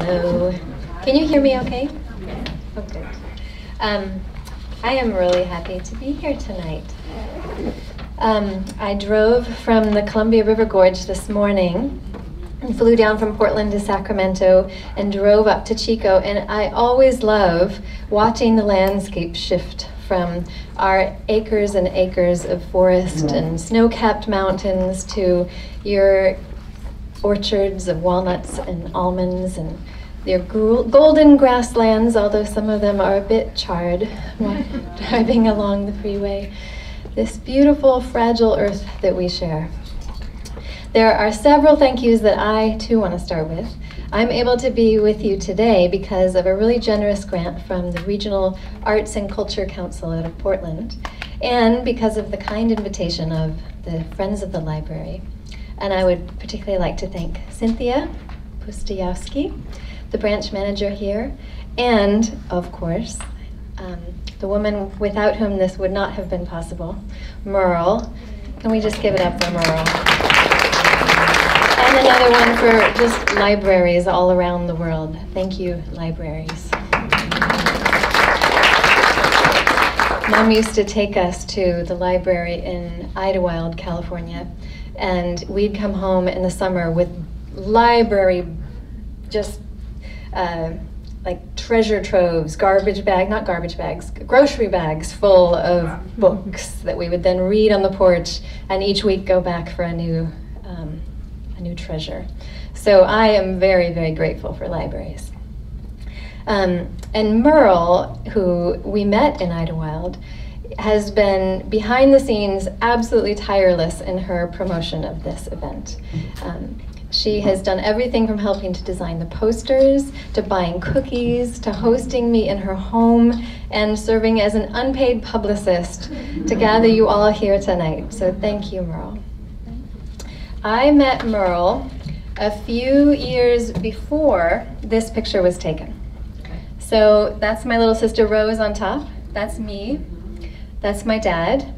Hello. Can you hear me okay? Oh, good. Um, I am really happy to be here tonight. Um, I drove from the Columbia River Gorge this morning and flew down from Portland to Sacramento and drove up to Chico. And I always love watching the landscape shift from our acres and acres of forest and snow capped mountains to your orchards of walnuts and almonds and their golden grasslands, although some of them are a bit charred while driving along the freeway. This beautiful, fragile earth that we share. There are several thank yous that I too want to start with. I'm able to be with you today because of a really generous grant from the Regional Arts and Culture Council out of Portland, and because of the kind invitation of the Friends of the Library. And I would particularly like to thank Cynthia Pustejowski, the branch manager here, and of course, um, the woman without whom this would not have been possible, Merle. Can we just give it up for Merle? And another one for just libraries all around the world. Thank you, libraries. Mom used to take us to the library in Idyllwild, California, and we'd come home in the summer with library just uh, like treasure troves, garbage bag, not garbage bags, grocery bags full of books that we would then read on the porch and each week go back for a new, um, a new treasure. So I am very, very grateful for libraries. Um, and Merle, who we met in Idyllwild, has been behind the scenes absolutely tireless in her promotion of this event. Um, she has done everything from helping to design the posters, to buying cookies, to hosting me in her home, and serving as an unpaid publicist to gather you all here tonight. So thank you, Merle. I met Merle a few years before this picture was taken. So that's my little sister Rose on top. That's me. That's my dad.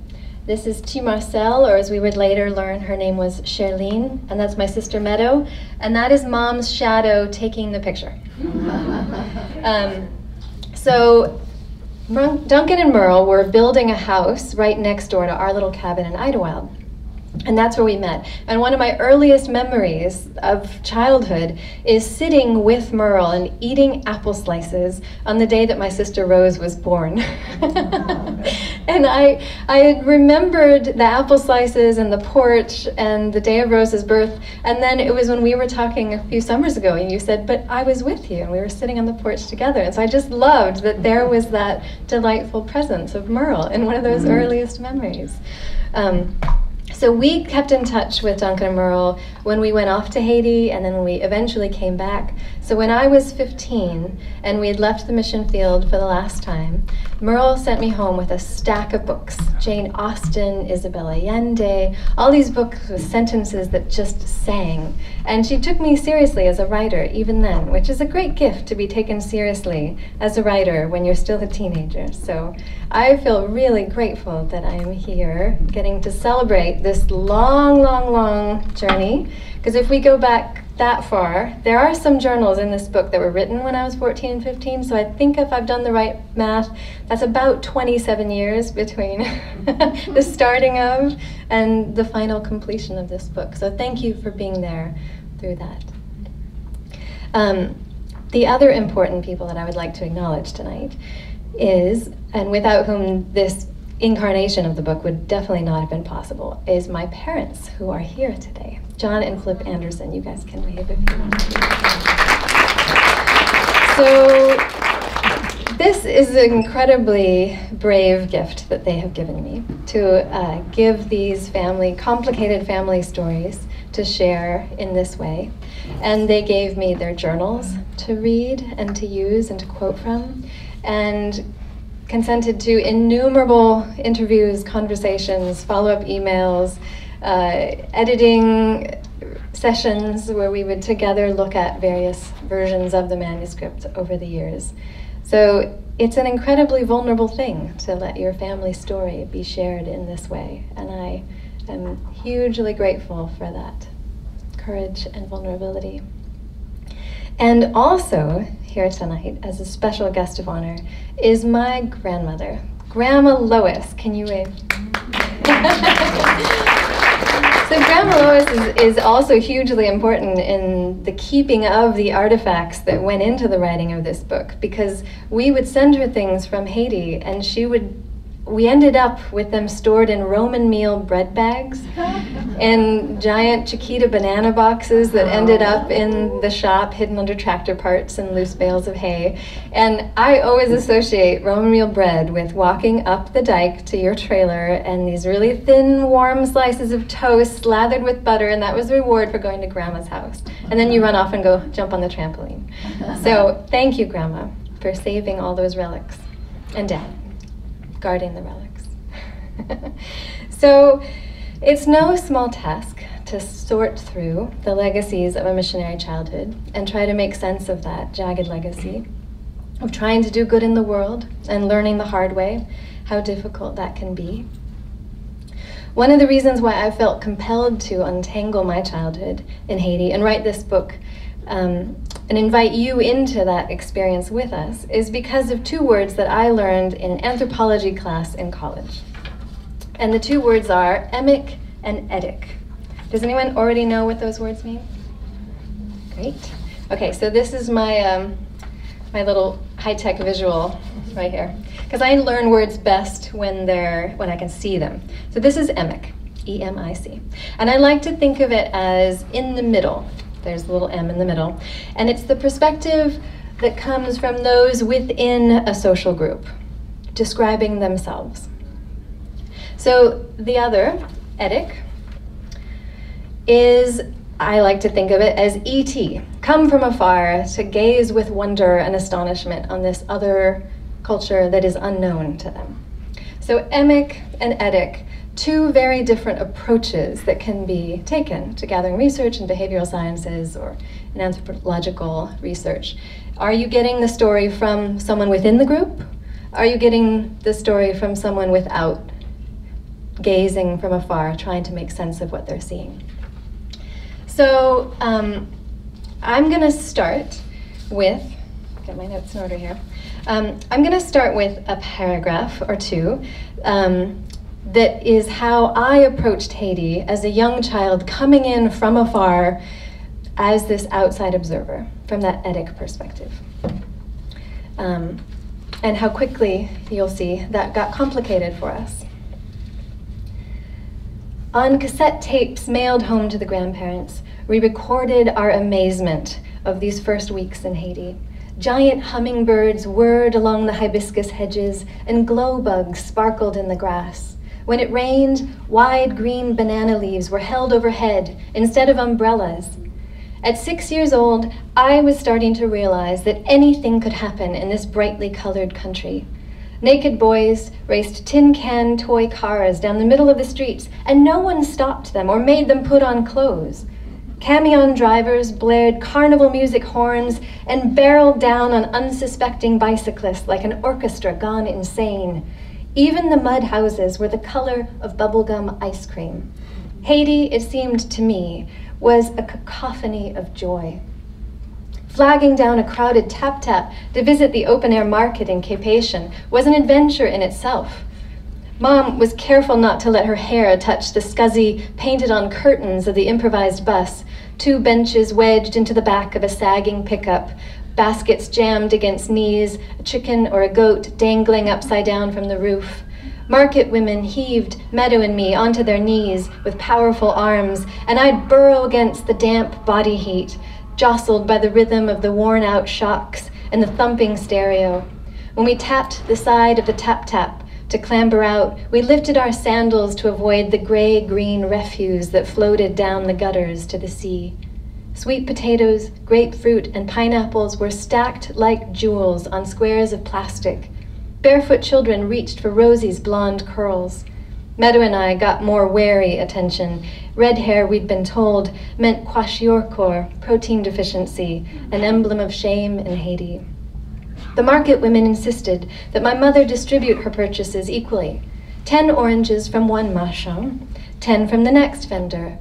This is T. Marcel, or as we would later learn, her name was Charlene, and that's my sister Meadow, and that is mom's shadow taking the picture. um, so Duncan and Merle were building a house right next door to our little cabin in Idyllwild. And that's where we met. And one of my earliest memories of childhood is sitting with Merle and eating apple slices on the day that my sister Rose was born. and I, I remembered the apple slices and the porch and the day of Rose's birth. And then it was when we were talking a few summers ago, and you said, But I was with you, and we were sitting on the porch together. And so I just loved that there was that delightful presence of Merle in one of those mm-hmm. earliest memories. Um, so we kept in touch with Duncan and Merle when we went off to Haiti and then when we eventually came back. So when I was 15 and we had left the mission field for the last time, Merle sent me home with a stack of books Jane Austen, Isabella Allende, all these books with sentences that just sang. And she took me seriously as a writer even then, which is a great gift to be taken seriously as a writer when you're still a teenager. So I feel really grateful that I am here getting to celebrate this long, long, long journey. Because if we go back that far. There are some journals in this book that were written when I was 14 and 15, so I think if I've done the right math, that's about 27 years between the starting of and the final completion of this book. So thank you for being there through that. Um, the other important people that I would like to acknowledge tonight is, and without whom this incarnation of the book would definitely not have been possible, is my parents who are here today. John and Flip Anderson. You guys can wave if you want to. So, this is an incredibly brave gift that they have given me to uh, give these family, complicated family stories to share in this way. And they gave me their journals to read and to use and to quote from, and consented to innumerable interviews, conversations, follow up emails uh, editing sessions where we would together look at various versions of the manuscript over the years. So it's an incredibly vulnerable thing to let your family story be shared in this way, and I am hugely grateful for that courage and vulnerability. And also, here tonight, as a special guest of honor, is my grandmother, Grandma Lois. Can you wave? So Grandma Lois is, is also hugely important in the keeping of the artifacts that went into the writing of this book because we would send her things from Haiti and she would we ended up with them stored in Roman meal bread bags and giant Chiquita banana boxes that ended oh. up in the shop hidden under tractor parts and loose bales of hay. And I always associate Roman meal bread with walking up the dike to your trailer and these really thin, warm slices of toast slathered with butter, and that was the reward for going to Grandma's house. And then you run off and go jump on the trampoline. So thank you, Grandma, for saving all those relics. And Dad guarding the relics. so it's no small task to sort through the legacies of a missionary childhood and try to make sense of that jagged legacy of trying to do good in the world and learning the hard way, how difficult that can be. One of the reasons why I felt compelled to untangle my childhood in Haiti and write this book um, and invite you into that experience with us is because of two words that I learned in an anthropology class in college. And the two words are emic and etic. Does anyone already know what those words mean? Great. Okay, so this is my, um, my little high-tech visual right here. Because I learn words best when, they're, when I can see them. So this is emic, E-M-I-C. And I like to think of it as in the middle, there's a little M in the middle. And it's the perspective that comes from those within a social group, describing themselves. So the other, etic, is, I like to think of it as ET, come from afar to gaze with wonder and astonishment on this other culture that is unknown to them. So emic and etic two very different approaches that can be taken to gathering research in behavioral sciences or in anthropological research. Are you getting the story from someone within the group? Are you getting the story from someone without, gazing from afar, trying to make sense of what they're seeing? So um, I'm going to start with, get my notes in order here. Um, I'm going to start with a paragraph or two um, that is how I approached Haiti as a young child coming in from afar as this outside observer from that etic perspective. Um, and how quickly, you'll see, that got complicated for us. On cassette tapes mailed home to the grandparents, we recorded our amazement of these first weeks in Haiti. Giant hummingbirds whirred along the hibiscus hedges, and glow bugs sparkled in the grass. When it rained, wide green banana leaves were held overhead instead of umbrellas. At six years old, I was starting to realize that anything could happen in this brightly colored country. Naked boys raced tin can toy cars down the middle of the streets, and no one stopped them or made them put on clothes. Camion drivers blared carnival music horns and barreled down on unsuspecting bicyclists like an orchestra gone insane. Even the mud houses were the color of bubblegum ice cream. Haiti, it seemed to me, was a cacophony of joy. Flagging down a crowded tap tap to visit the open air market in Cap-Haïtien was an adventure in itself. Mom was careful not to let her hair touch the scuzzy, painted on curtains of the improvised bus, two benches wedged into the back of a sagging pickup, baskets jammed against knees, a chicken or a goat dangling upside down from the roof. Market women heaved Meadow and me onto their knees with powerful arms, and I'd burrow against the damp body heat, jostled by the rhythm of the worn out shocks and the thumping stereo. When we tapped the side of the tap tap to clamber out, we lifted our sandals to avoid the gray green refuse that floated down the gutters to the sea. Sweet potatoes, grapefruit, and pineapples were stacked like jewels on squares of plastic. Barefoot children reached for Rosie's blonde curls. Meadow and I got more wary attention. Red hair, we'd been told, meant kwashiorkor, protein deficiency, an emblem of shame in Haiti. The market women insisted that my mother distribute her purchases equally. Ten oranges from one marchand, ten from the next vendor,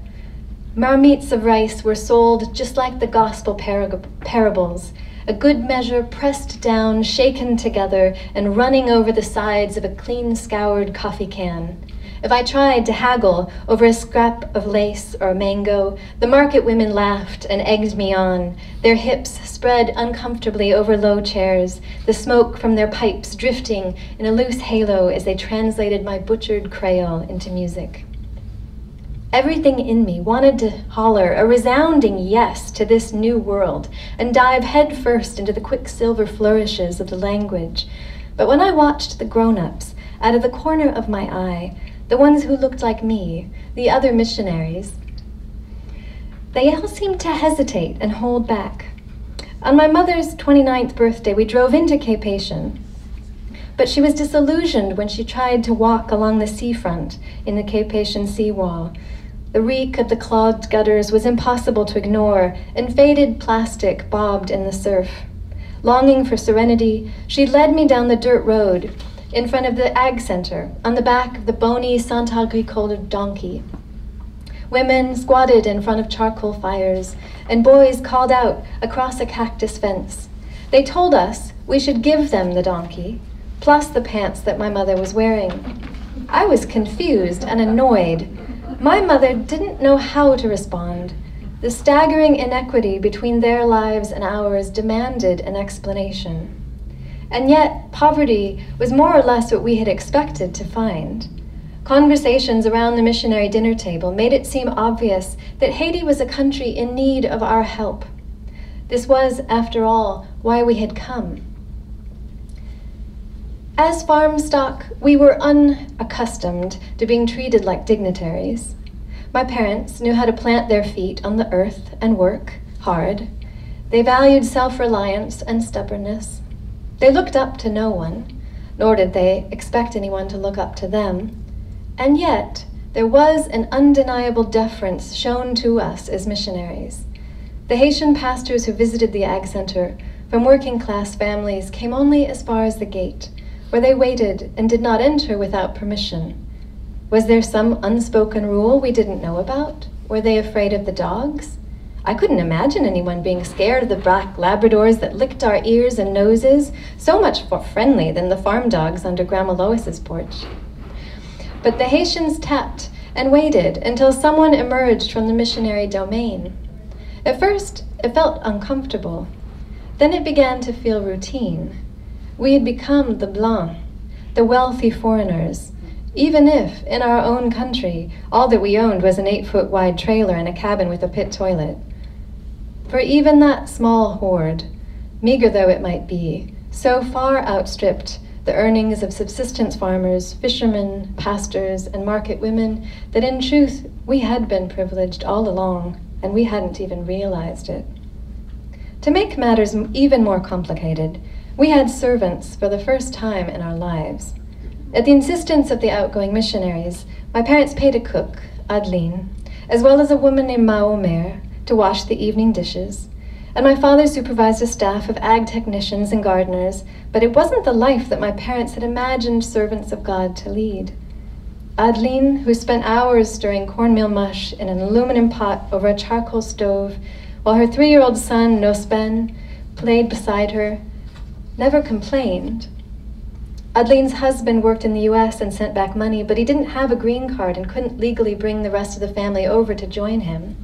Marmites of rice were sold just like the gospel parables, a good measure pressed down, shaken together, and running over the sides of a clean scoured coffee can. If I tried to haggle over a scrap of lace or a mango, the market women laughed and egged me on, their hips spread uncomfortably over low chairs, the smoke from their pipes drifting in a loose halo as they translated my butchered Creole into music. Everything in me wanted to holler a resounding yes to this new world and dive headfirst into the quicksilver flourishes of the language. But when I watched the grown ups out of the corner of my eye, the ones who looked like me, the other missionaries. They all seemed to hesitate and hold back. On my mother's 29th birthday, we drove into Cap-Haïtien, but she was disillusioned when she tried to walk along the seafront in the Cap-Haïtien seawall. The reek of the clogged gutters was impossible to ignore, and faded plastic bobbed in the surf. Longing for serenity, she led me down the dirt road in front of the Ag Center on the back of the bony Saint Agricole donkey. Women squatted in front of charcoal fires, and boys called out across a cactus fence. They told us we should give them the donkey, plus the pants that my mother was wearing. I was confused and annoyed. My mother didn't know how to respond. The staggering inequity between their lives and ours demanded an explanation. And yet, poverty was more or less what we had expected to find. Conversations around the missionary dinner table made it seem obvious that Haiti was a country in need of our help. This was, after all, why we had come. As farm stock, we were unaccustomed to being treated like dignitaries. My parents knew how to plant their feet on the earth and work hard. They valued self reliance and stubbornness. They looked up to no one, nor did they expect anyone to look up to them. And yet, there was an undeniable deference shown to us as missionaries. The Haitian pastors who visited the Ag Center from working class families came only as far as the gate, where they waited and did not enter without permission. Was there some unspoken rule we didn't know about? Were they afraid of the dogs? I couldn't imagine anyone being scared of the black Labradors that licked our ears and noses, so much more friendly than the farm dogs under Grandma Lois's porch. But the Haitians tapped and waited until someone emerged from the missionary domain. At first, it felt uncomfortable. Then it began to feel routine. We had become the blancs, the wealthy foreigners, even if, in our own country, all that we owned was an eight foot wide trailer and a cabin with a pit toilet. For even that small hoard, meager though it might be, so far outstripped the earnings of subsistence farmers, fishermen, pastors, and market women that in truth we had been privileged all along, and we hadn't even realized it. To make matters even more complicated, we had servants for the first time in our lives. At the insistence of the outgoing missionaries, my parents paid a cook, Adeline, as well as a woman named Maomer, to wash the evening dishes, and my father supervised a staff of ag technicians and gardeners, but it wasn't the life that my parents had imagined servants of God to lead. Adeline, who spent hours stirring cornmeal mush in an aluminum pot over a charcoal stove, while her three year old son, Nospen, played beside her, never complained. Adeline's husband worked in the US and sent back money, but he didn't have a green card and couldn't legally bring the rest of the family over to join him.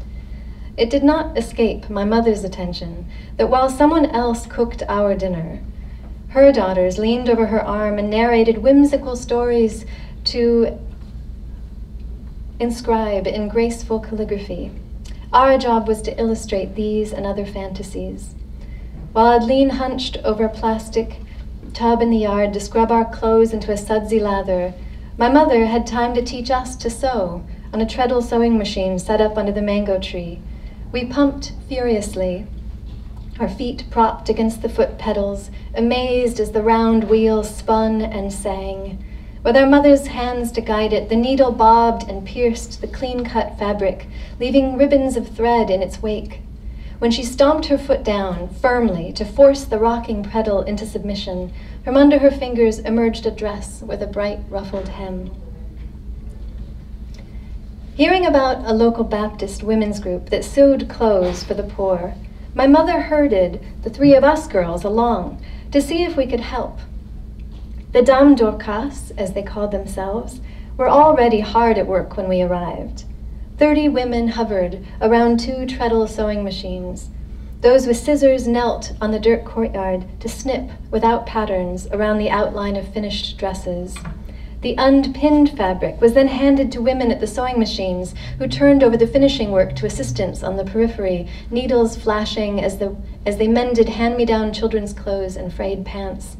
It did not escape my mother's attention that while someone else cooked our dinner, her daughters leaned over her arm and narrated whimsical stories to inscribe in graceful calligraphy. Our job was to illustrate these and other fantasies. While Adeline hunched over a plastic tub in the yard to scrub our clothes into a sudsy lather, my mother had time to teach us to sew on a treadle sewing machine set up under the mango tree we pumped furiously, our feet propped against the foot pedals, amazed as the round wheel spun and sang. With our mother's hands to guide it, the needle bobbed and pierced the clean cut fabric, leaving ribbons of thread in its wake. When she stomped her foot down firmly to force the rocking pedal into submission, from under her fingers emerged a dress with a bright ruffled hem. Hearing about a local Baptist women's group that sewed clothes for the poor, my mother herded the three of us girls along to see if we could help. The Dames Dorcas, as they called themselves, were already hard at work when we arrived. Thirty women hovered around two treadle sewing machines. Those with scissors knelt on the dirt courtyard to snip without patterns around the outline of finished dresses. The unpinned fabric was then handed to women at the sewing machines, who turned over the finishing work to assistants on the periphery, needles flashing as, the, as they mended hand me down children's clothes and frayed pants.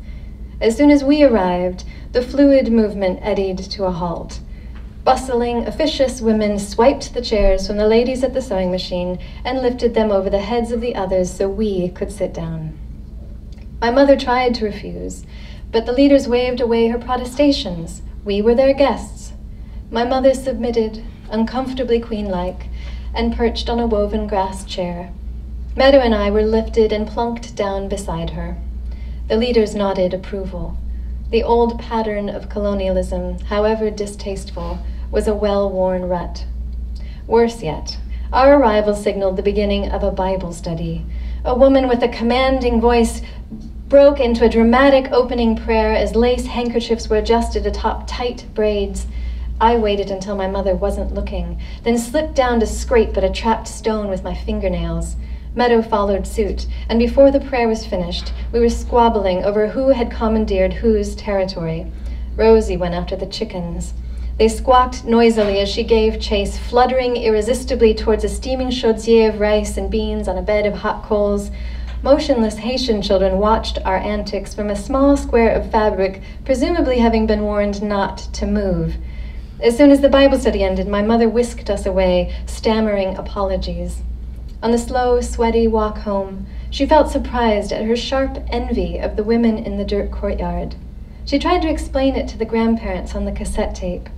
As soon as we arrived, the fluid movement eddied to a halt. Bustling, officious women swiped the chairs from the ladies at the sewing machine and lifted them over the heads of the others so we could sit down. My mother tried to refuse, but the leaders waved away her protestations. We were their guests. My mother submitted, uncomfortably queen like, and perched on a woven grass chair. Meadow and I were lifted and plunked down beside her. The leaders nodded approval. The old pattern of colonialism, however distasteful, was a well worn rut. Worse yet, our arrival signaled the beginning of a Bible study. A woman with a commanding voice broke into a dramatic opening prayer as lace handkerchiefs were adjusted atop tight braids. I waited until my mother wasn't looking, then slipped down to scrape at a trapped stone with my fingernails. Meadow followed suit, and before the prayer was finished, we were squabbling over who had commandeered whose territory. Rosie went after the chickens. They squawked noisily as she gave chase, fluttering irresistibly towards a steaming chaudier of rice and beans on a bed of hot coals. Motionless Haitian children watched our antics from a small square of fabric, presumably having been warned not to move. As soon as the Bible study ended, my mother whisked us away, stammering apologies. On the slow, sweaty walk home, she felt surprised at her sharp envy of the women in the dirt courtyard. She tried to explain it to the grandparents on the cassette tape.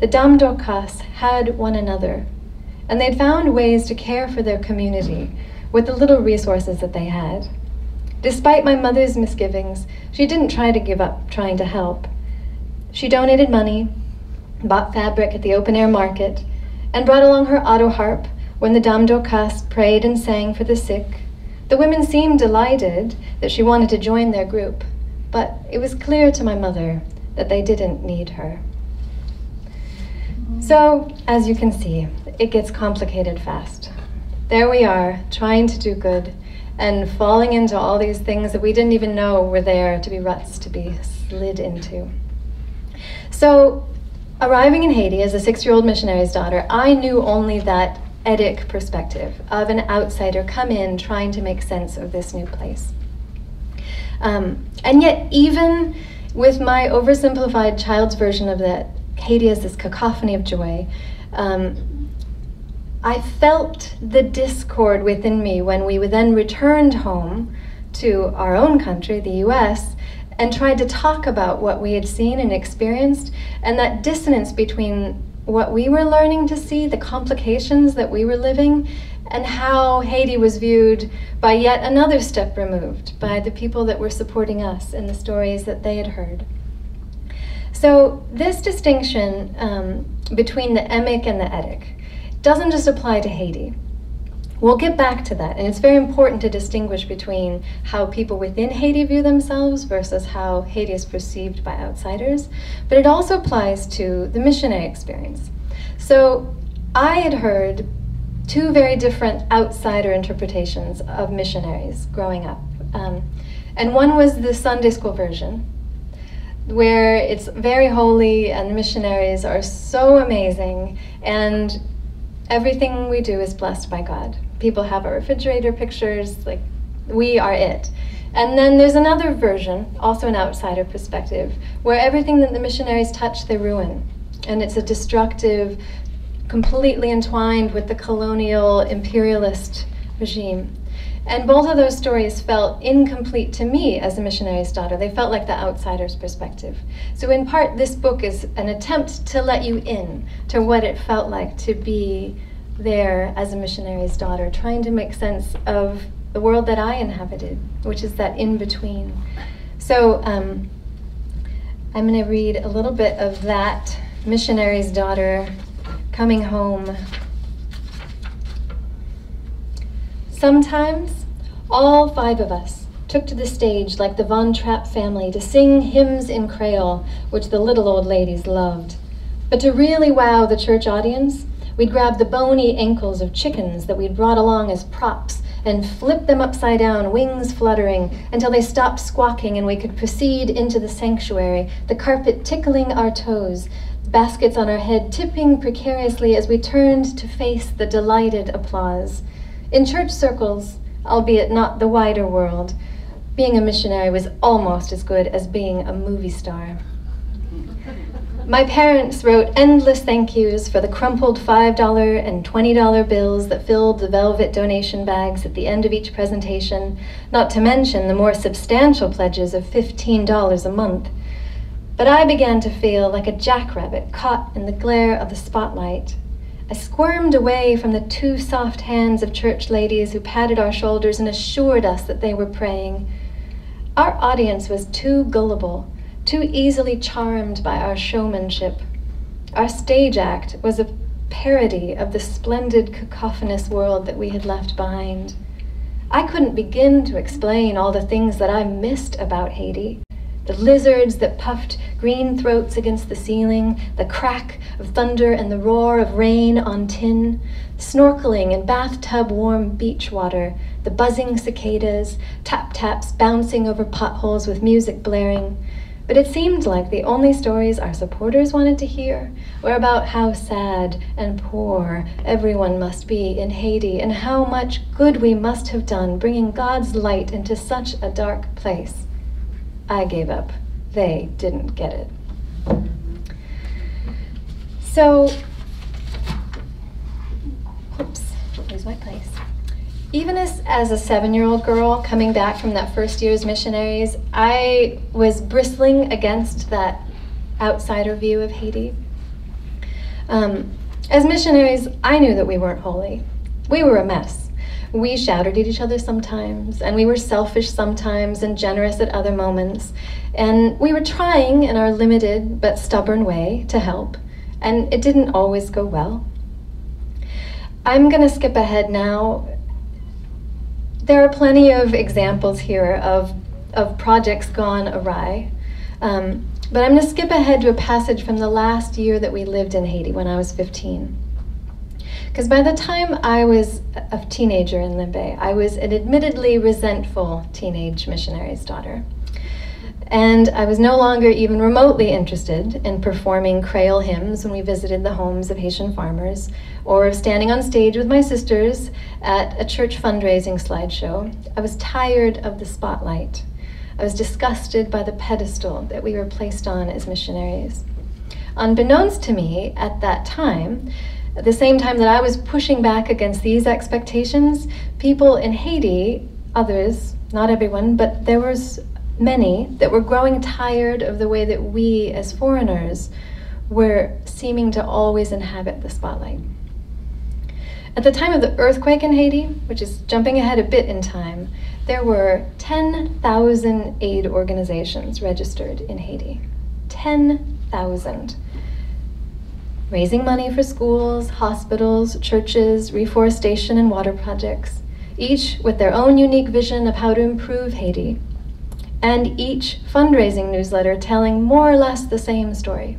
The Dames Dorcas had one another, and they'd found ways to care for their community with the little resources that they had. Despite my mother's misgivings, she didn't try to give up trying to help. She donated money, bought fabric at the open air market, and brought along her auto harp when the Dame Dorcas prayed and sang for the sick. The women seemed delighted that she wanted to join their group, but it was clear to my mother that they didn't need her. So, as you can see, it gets complicated fast there we are, trying to do good and falling into all these things that we didn't even know were there to be ruts to be slid into. So, arriving in Haiti as a six year old missionary's daughter, I knew only that etic perspective of an outsider come in trying to make sense of this new place. Um, and yet, even with my oversimplified child's version of that, Haiti as this cacophony of joy, um, I felt the discord within me when we then returned home to our own country, the US, and tried to talk about what we had seen and experienced, and that dissonance between what we were learning to see, the complications that we were living, and how Haiti was viewed by yet another step removed, by the people that were supporting us and the stories that they had heard. So, this distinction um, between the emic and the etic doesn't just apply to Haiti. We'll get back to that, and it's very important to distinguish between how people within Haiti view themselves versus how Haiti is perceived by outsiders, but it also applies to the missionary experience. So I had heard two very different outsider interpretations of missionaries growing up. Um, and one was the Sunday school version, where it's very holy and missionaries are so amazing and everything we do is blessed by God. People have our refrigerator pictures, like we are it. And then there's another version, also an outsider perspective, where everything that the missionaries touch, they ruin. And it's a destructive, completely entwined with the colonial imperialist regime. And both of those stories felt incomplete to me as a missionary's daughter. They felt like the outsider's perspective. So, in part, this book is an attempt to let you in to what it felt like to be there as a missionary's daughter, trying to make sense of the world that I inhabited, which is that in between. So, um, I'm going to read a little bit of that missionary's daughter coming home. Sometimes, all five of us took to the stage like the Von Trapp family to sing hymns in Creole, which the little old ladies loved. But to really wow the church audience, we'd grab the bony ankles of chickens that we'd brought along as props and flip them upside down, wings fluttering, until they stopped squawking and we could proceed into the sanctuary, the carpet tickling our toes, baskets on our head tipping precariously as we turned to face the delighted applause. In church circles, albeit not the wider world, being a missionary was almost as good as being a movie star. My parents wrote endless thank yous for the crumpled $5 and $20 bills that filled the velvet donation bags at the end of each presentation, not to mention the more substantial pledges of $15 a month. But I began to feel like a jackrabbit caught in the glare of the spotlight. I squirmed away from the two soft hands of church ladies who patted our shoulders and assured us that they were praying. Our audience was too gullible, too easily charmed by our showmanship. Our stage act was a parody of the splendid cacophonous world that we had left behind. I couldn't begin to explain all the things that I missed about Haiti. The lizards that puffed green throats against the ceiling, the crack of thunder and the roar of rain on tin, snorkeling in bathtub warm beach water, the buzzing cicadas, tap taps bouncing over potholes with music blaring. But it seemed like the only stories our supporters wanted to hear were about how sad and poor everyone must be in Haiti and how much good we must have done bringing God's light into such a dark place. I gave up. They didn't get it. So, oops, lose my place. Even as, as a seven year old girl coming back from that first year's missionaries, I was bristling against that outsider view of Haiti. Um, as missionaries, I knew that we weren't holy. We were a mess. We shouted at each other sometimes, and we were selfish sometimes and generous at other moments. And we were trying in our limited but stubborn way to help, and it didn't always go well. I'm going to skip ahead now there are plenty of examples here of, of projects gone awry. Um, but I'm going to skip ahead to a passage from the last year that we lived in Haiti when I was 15. Because by the time I was a teenager in Limbe, I was an admittedly resentful teenage missionary's daughter. And I was no longer even remotely interested in performing Creole hymns when we visited the homes of Haitian farmers, or standing on stage with my sisters at a church fundraising slideshow. I was tired of the spotlight. I was disgusted by the pedestal that we were placed on as missionaries. Unbeknownst to me at that time, at the same time that I was pushing back against these expectations, people in Haiti, others, not everyone, but there was many that were growing tired of the way that we, as foreigners, were seeming to always inhabit the spotlight. At the time of the earthquake in Haiti, which is jumping ahead a bit in time, there were 10,000 aid organizations registered in Haiti. 10,000. Raising money for schools, hospitals, churches, reforestation, and water projects, each with their own unique vision of how to improve Haiti and each fundraising newsletter telling more or less the same story.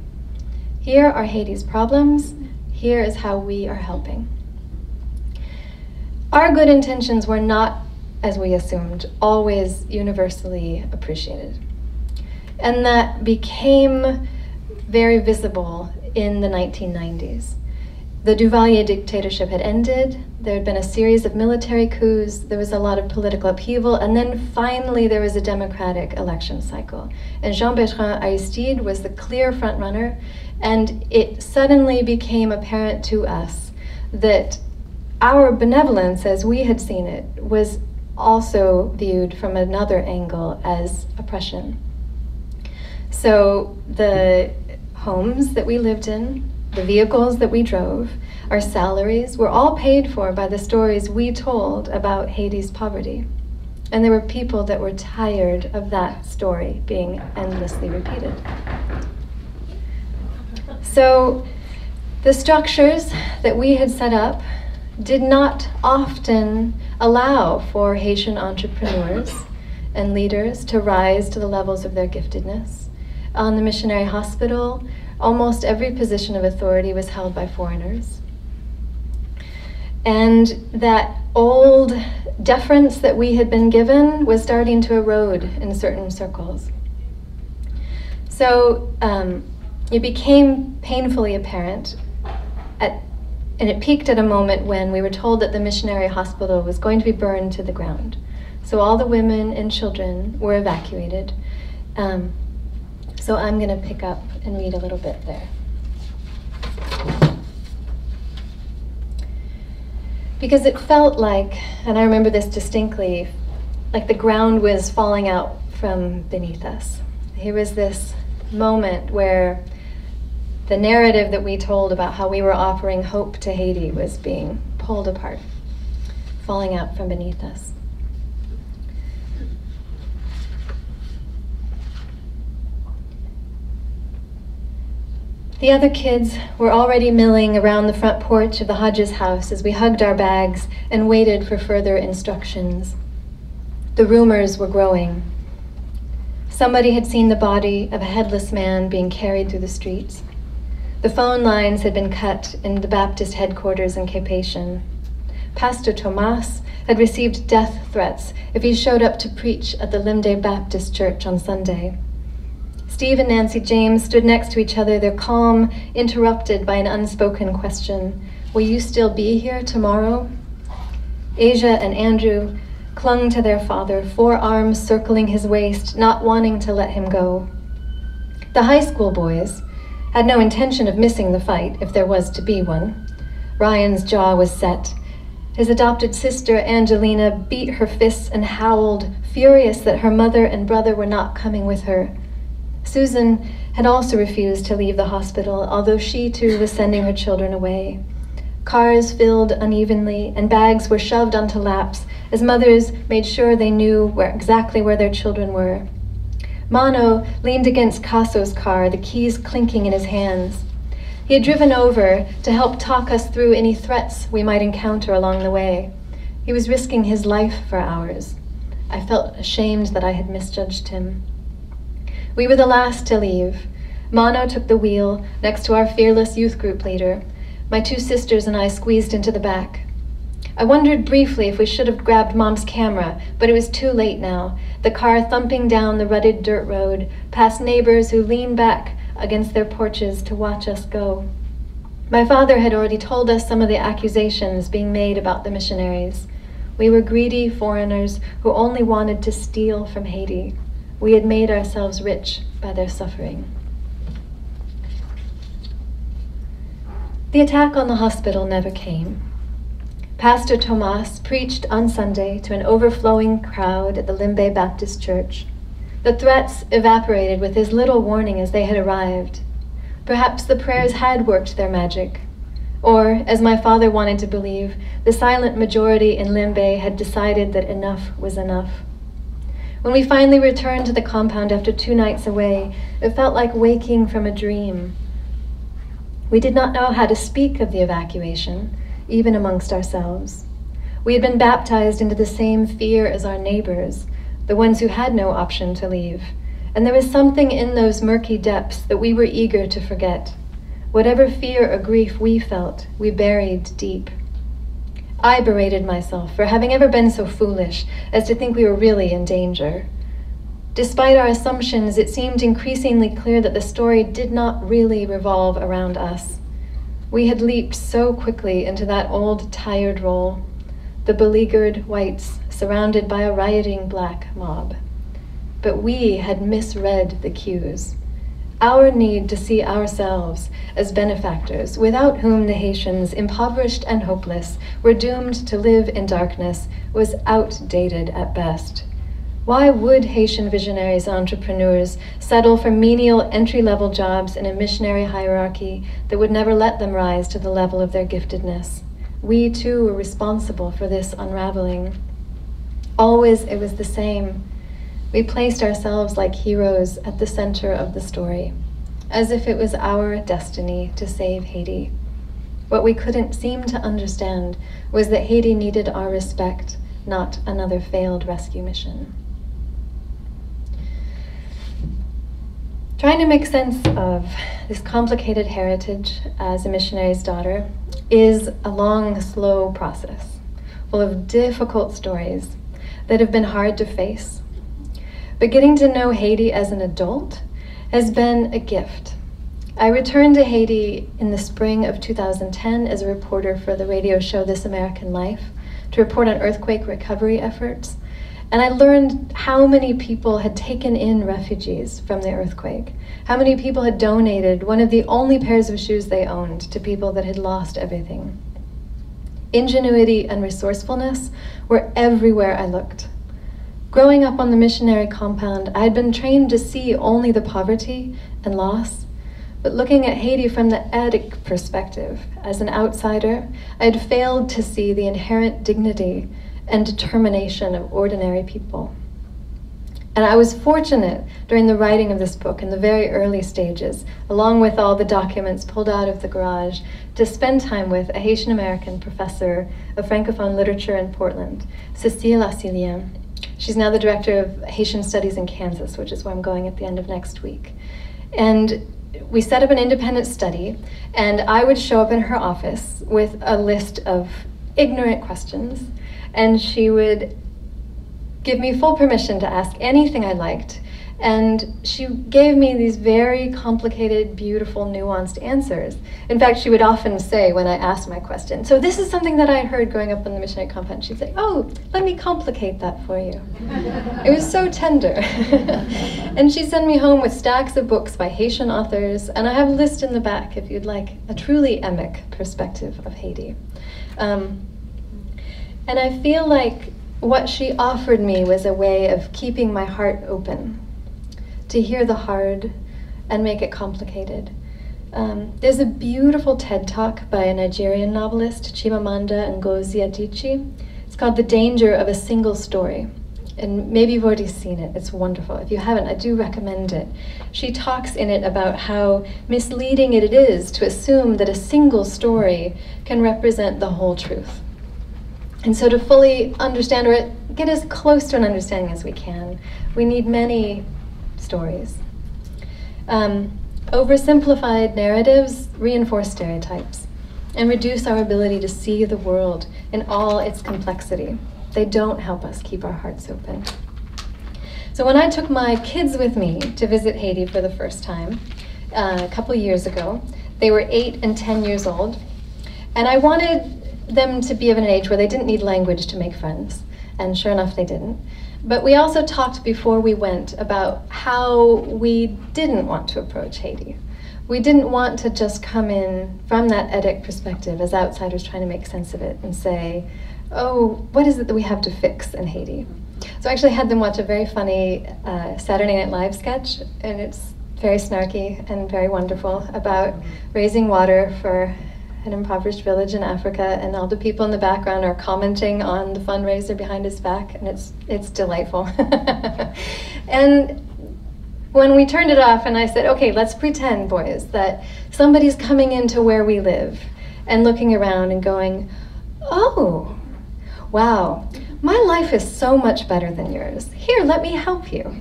Here are Haiti's problems, here is how we are helping. Our good intentions were not, as we assumed, always universally appreciated. And that became very visible in the 1990s. The Duvalier dictatorship had ended. There had been a series of military coups. There was a lot of political upheaval. And then finally, there was a democratic election cycle. And Jean Bertrand Aristide was the clear frontrunner. And it suddenly became apparent to us that our benevolence, as we had seen it, was also viewed from another angle as oppression. So the homes that we lived in, the vehicles that we drove, our salaries were all paid for by the stories we told about Haiti's poverty. And there were people that were tired of that story being endlessly repeated. So The structures that we had set up did not often allow for Haitian entrepreneurs and leaders to rise to the levels of their giftedness. On the missionary hospital, almost every position of authority was held by foreigners. And that old deference that we had been given was starting to erode in certain circles. So um, it became painfully apparent, at, and it peaked at a moment when we were told that the missionary hospital was going to be burned to the ground. So all the women and children were evacuated. Um, so I'm going to pick up and read a little bit there. Because it felt like, and I remember this distinctly, like the ground was falling out from beneath us. Here was this moment where the narrative that we told about how we were offering hope to Haiti was being pulled apart, falling out from beneath us. The other kids were already milling around the front porch of the Hodges house as we hugged our bags and waited for further instructions. The rumors were growing. Somebody had seen the body of a headless man being carried through the streets. The phone lines had been cut in the Baptist headquarters in Cap-Haïtien. Pastor Tomas had received death threats if he showed up to preach at the Limbe Baptist Church on Sunday. Steve and Nancy James stood next to each other, their calm interrupted by an unspoken question Will you still be here tomorrow? Asia and Andrew clung to their father, four arms circling his waist, not wanting to let him go. The high school boys had no intention of missing the fight if there was to be one. Ryan's jaw was set. His adopted sister, Angelina, beat her fists and howled, furious that her mother and brother were not coming with her. Susan had also refused to leave the hospital, although she too was sending her children away. Cars filled unevenly, and bags were shoved onto laps as mothers made sure they knew where, exactly where their children were. Mano leaned against Caso's car, the keys clinking in his hands. He had driven over to help talk us through any threats we might encounter along the way. He was risking his life for ours. I felt ashamed that I had misjudged him. We were the last to leave. Mano took the wheel next to our fearless youth group leader. My two sisters and I squeezed into the back. I wondered briefly if we should have grabbed Mom's camera, but it was too late now. The car thumping down the rutted dirt road, past neighbors who leaned back against their porches to watch us go. My father had already told us some of the accusations being made about the missionaries. We were greedy foreigners who only wanted to steal from Haiti. We had made ourselves rich by their suffering. The attack on the hospital never came. Pastor Tomas preached on Sunday to an overflowing crowd at the Limbe Baptist Church. The threats evaporated with as little warning as they had arrived. Perhaps the prayers had worked their magic. Or, as my father wanted to believe, the silent majority in Limbe had decided that enough was enough. When we finally returned to the compound after two nights away, it felt like waking from a dream. We did not know how to speak of the evacuation, even amongst ourselves. We had been baptized into the same fear as our neighbors, the ones who had no option to leave, and there was something in those murky depths that we were eager to forget. Whatever fear or grief we felt, we buried deep. I berated myself for having ever been so foolish as to think we were really in danger. Despite our assumptions, it seemed increasingly clear that the story did not really revolve around us. We had leaped so quickly into that old tired role, the beleaguered whites surrounded by a rioting black mob. But we had misread the cues our need to see ourselves as benefactors, without whom the Haitians, impoverished and hopeless, were doomed to live in darkness, was outdated at best. Why would Haitian visionaries entrepreneurs settle for menial entry level jobs in a missionary hierarchy that would never let them rise to the level of their giftedness? We too were responsible for this unraveling. Always it was the same we placed ourselves like heroes at the center of the story, as if it was our destiny to save Haiti. what we couldn't seem to understand was that Haiti needed our respect, not another failed rescue mission. Trying to make sense of this complicated heritage as a missionary's daughter is a long, slow process, full of difficult stories that have been hard to face. But getting to know Haiti as an adult has been a gift. I returned to Haiti in the spring of 2010 as a reporter for the radio show This American Life to report on earthquake recovery efforts and I learned how many people had taken in refugees from the earthquake, how many people had donated one of the only pairs of shoes they owned to people that had lost everything. Ingenuity and resourcefulness were everywhere I looked. Growing up on the missionary compound, I had been trained to see only the poverty and loss. But looking at Haiti from the etic perspective, as an outsider, I had failed to see the inherent dignity and determination of ordinary people. And I was fortunate during the writing of this book in the very early stages, along with all the documents pulled out of the garage, to spend time with a Haitian American professor of Francophone literature in Portland, Cécile Accilien. She's now the director of Haitian Studies in Kansas, which is where I'm going at the end of next week. And we set up an independent study, and I would show up in her office with a list of ignorant questions and she would give me full permission to ask anything I liked. And she gave me these very complicated, beautiful, nuanced answers. In fact, she would often say when I asked my question, So, this is something that I heard growing up in the missionary compound. She'd say, Oh, let me complicate that for you. it was so tender. and she sent me home with stacks of books by Haitian authors, and I have a list in the back if you'd like a truly emic perspective of Haiti. Um, and I feel like what she offered me was a way of keeping my heart open to hear the hard and make it complicated. Um, there's a beautiful TED talk by a Nigerian novelist, Chimamanda Ngozi Adichie. It's called The Danger of a Single Story. And maybe you've already seen it. It's wonderful. If you haven't, I do recommend it. She talks in it about how misleading it is to assume that a single story can represent the whole truth. And so, to fully understand or get as close to an understanding as we can, we need many stories. Um, oversimplified narratives reinforce stereotypes and reduce our ability to see the world in all its complexity. They don't help us keep our hearts open. So, when I took my kids with me to visit Haiti for the first time uh, a couple years ago, they were eight and 10 years old, and I wanted them to be of an age where they didn't need language to make friends. And sure enough, they didn't. But we also talked before we went about how we didn't want to approach Haiti. We didn't want to just come in from that etic perspective as outsiders trying to make sense of it and say, oh, what is it that we have to fix in Haiti? So I actually had them watch a very funny uh, Saturday Night Live sketch, and it's very snarky and very wonderful about raising water for an impoverished village in Africa, and all the people in the background are commenting on the fundraiser behind his back, and it's it's delightful. and when we turned it off, and I said, "Okay, let's pretend, boys, that somebody's coming into where we live, and looking around and going, oh, wow." My life is so much better than yours. Here, let me help you.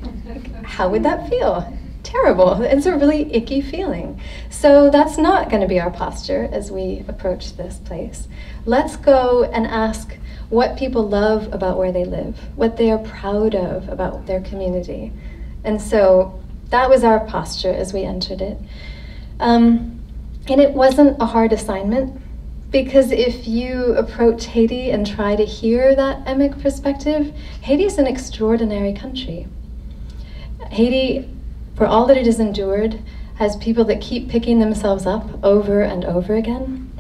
How would that feel? Terrible. It's a really icky feeling. So that's not going to be our posture as we approach this place. Let's go and ask what people love about where they live, what they are proud of about their community. And so that was our posture as we entered it. Um, and it wasn't a hard assignment because if you approach Haiti and try to hear that emic perspective, Haiti is an extraordinary country. Haiti for all that it has endured, has people that keep picking themselves up over and over again.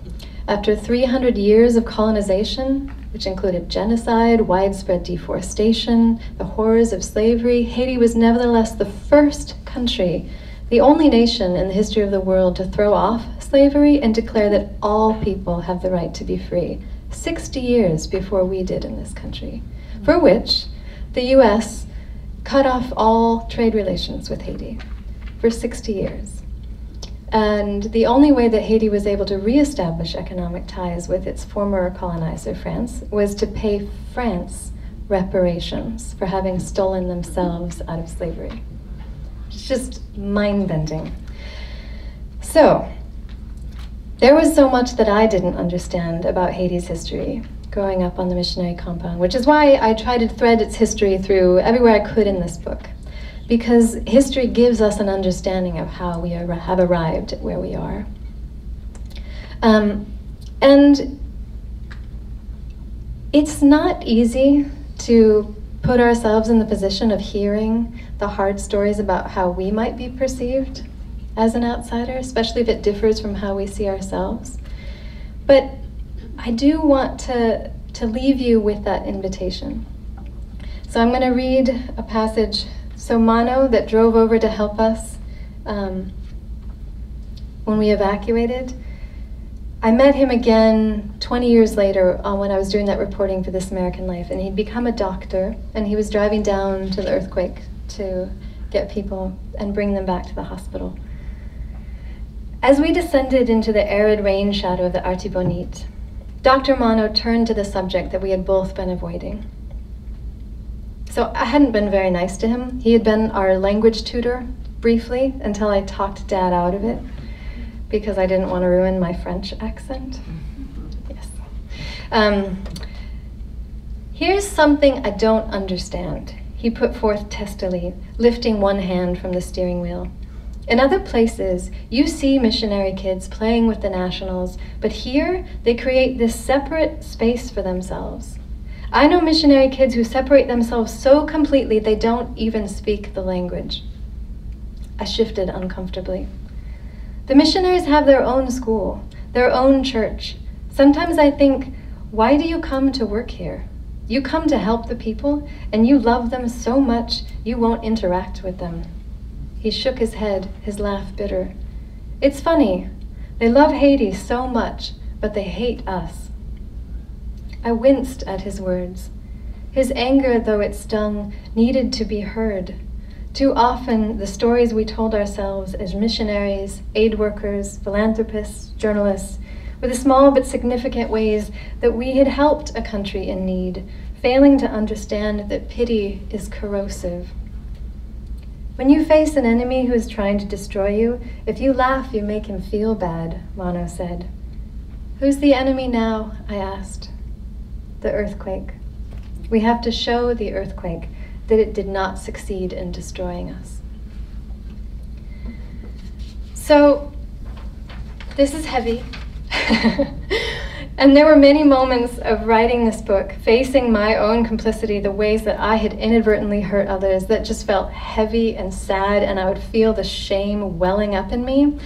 After 300 years of colonization, which included genocide, widespread deforestation, the horrors of slavery, Haiti was nevertheless the first country, the only nation in the history of the world to throw off slavery and declare that all people have the right to be free, 60 years before we did in this country, for which the US cut off all trade relations with Haiti for 60 years. And the only way that Haiti was able to reestablish economic ties with its former colonizer, France, was to pay France reparations for having stolen themselves out of slavery. It's just mind bending. So, there was so much that I didn't understand about Haiti's history growing up on the missionary compound, which is why I try to thread its history through everywhere I could in this book. Because history gives us an understanding of how we have arrived at where we are. Um, and it's not easy to put ourselves in the position of hearing the hard stories about how we might be perceived as an outsider, especially if it differs from how we see ourselves. But I do want to, to leave you with that invitation. So I'm going to read a passage. So Mano, that drove over to help us um, when we evacuated, I met him again 20 years later uh, when I was doing that reporting for This American Life, and he'd become a doctor, and he was driving down to the earthquake to get people and bring them back to the hospital. As we descended into the arid rain shadow of the Artibonite, Dr. Mano turned to the subject that we had both been avoiding. So I hadn't been very nice to him. He had been our language tutor briefly until I talked Dad out of it because I didn't want to ruin my French accent. Yes. Um, here's something I don't understand, he put forth testily, lifting one hand from the steering wheel. In other places, you see missionary kids playing with the nationals, but here they create this separate space for themselves. I know missionary kids who separate themselves so completely they don't even speak the language. I shifted uncomfortably. The missionaries have their own school, their own church. Sometimes I think, why do you come to work here? You come to help the people, and you love them so much you won't interact with them. He shook his head, his laugh bitter. It's funny. They love Haiti so much, but they hate us. I winced at his words. His anger, though it stung, needed to be heard. Too often, the stories we told ourselves as missionaries, aid workers, philanthropists, journalists, were the small but significant ways that we had helped a country in need, failing to understand that pity is corrosive. When you face an enemy who is trying to destroy you, if you laugh, you make him feel bad, Mano said. Who's the enemy now? I asked. The earthquake. We have to show the earthquake that it did not succeed in destroying us. So, this is heavy. And there were many moments of writing this book, facing my own complicity, the ways that I had inadvertently hurt others, that just felt heavy and sad, and I would feel the shame welling up in me.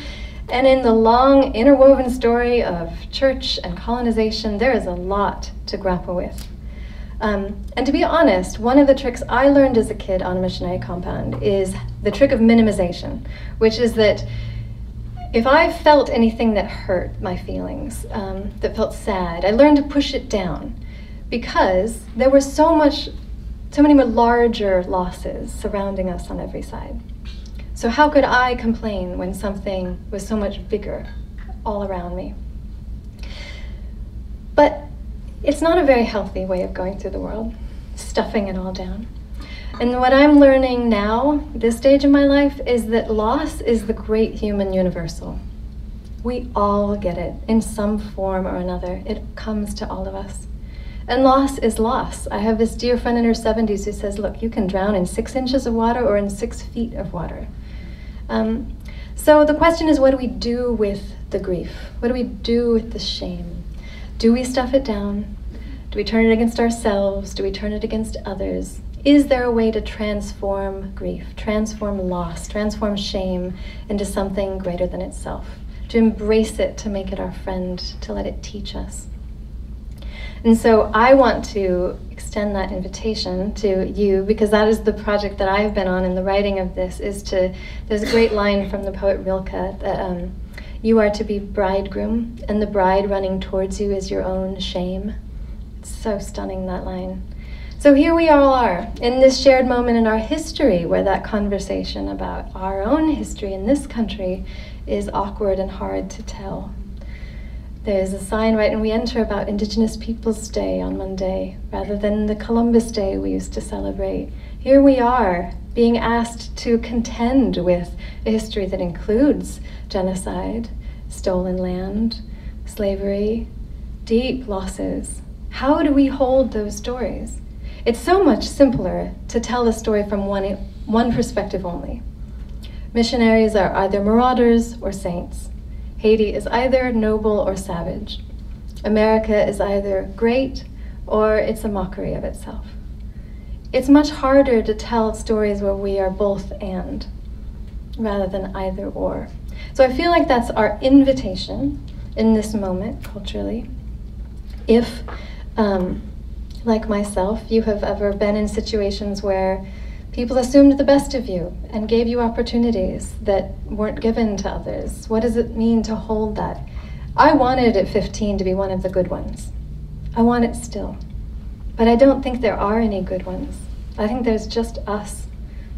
And in the long, interwoven story of church and colonization, there is a lot to grapple with. Um, and to be honest, one of the tricks I learned as a kid on a missionary compound is the trick of minimization, which is that if I felt anything that hurt my feelings, um, that felt sad, I learned to push it down because there was so much, so many more larger losses surrounding us on every side. So, how could I complain when something was so much bigger all around me? But it's not a very healthy way of going through the world, stuffing it all down. And what I'm learning now, this stage of my life, is that loss is the great human universal. We all get it in some form or another. It comes to all of us. And loss is loss. I have this dear friend in her 70s who says, Look, you can drown in six inches of water or in six feet of water. Um, so the question is, what do we do with the grief? What do we do with the shame? Do we stuff it down? Do we turn it against ourselves? Do we turn it against others? Is there a way to transform grief, transform loss, transform shame into something greater than itself? To embrace it, to make it our friend, to let it teach us. And so I want to extend that invitation to you because that is the project that I've been on in the writing of this is to there's a great line from the poet Rilke that um, you are to be bridegroom and the bride running towards you is your own shame. It's so stunning that line. So here we all are in this shared moment in our history where that conversation about our own history in this country is awkward and hard to tell. There's a sign right when we enter about Indigenous Peoples Day on Monday, rather than the Columbus Day we used to celebrate. Here we are, being asked to contend with a history that includes genocide, stolen land, slavery, deep losses. How do we hold those stories? It's so much simpler to tell a story from one, one perspective only. Missionaries are either marauders or saints. Haiti is either noble or savage. America is either great or it's a mockery of itself. It's much harder to tell stories where we are both and rather than either or. So I feel like that's our invitation in this moment culturally. If um, like myself, you have ever been in situations where people assumed the best of you and gave you opportunities that weren't given to others. What does it mean to hold that? I wanted at 15 to be one of the good ones. I want it still. But I don't think there are any good ones. I think there's just us,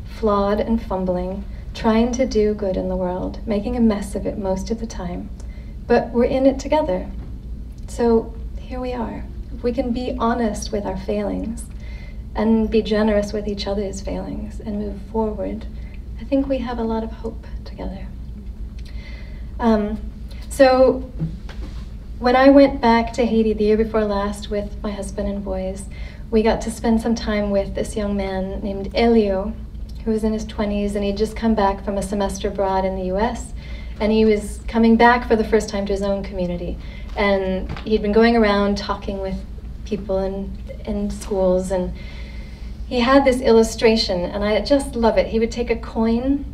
flawed and fumbling, trying to do good in the world, making a mess of it most of the time. But we're in it together. So here we are if we can be honest with our failings and be generous with each other's failings and move forward, I think we have a lot of hope together. Um, so, when I went back to Haiti the year before last with my husband and boys, we got to spend some time with this young man named Elio, who was in his 20s, and he'd just come back from a semester abroad in the US. And he was coming back for the first time to his own community. And he'd been going around talking with people in, in schools, and he had this illustration, and I just love it. He would take a coin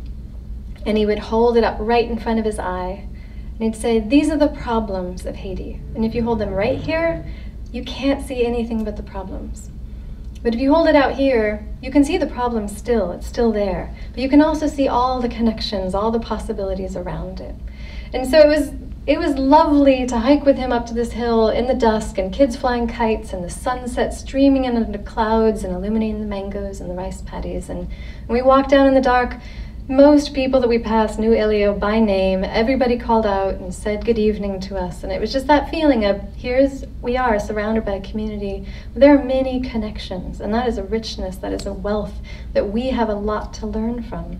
and he would hold it up right in front of his eye. And he'd say, These are the problems of Haiti. And if you hold them right here, you can't see anything but the problems. But if you hold it out here, you can see the problem still, it's still there. But you can also see all the connections, all the possibilities around it. And so it was it was lovely to hike with him up to this hill in the dusk and kids flying kites and the sunset streaming in under clouds and illuminating the mangoes and the rice paddies. And when we walked down in the dark, most people that we passed knew Elio by name. Everybody called out and said good evening to us. And it was just that feeling of here's we are surrounded by a community. There are many connections, and that is a richness, that is a wealth that we have a lot to learn from.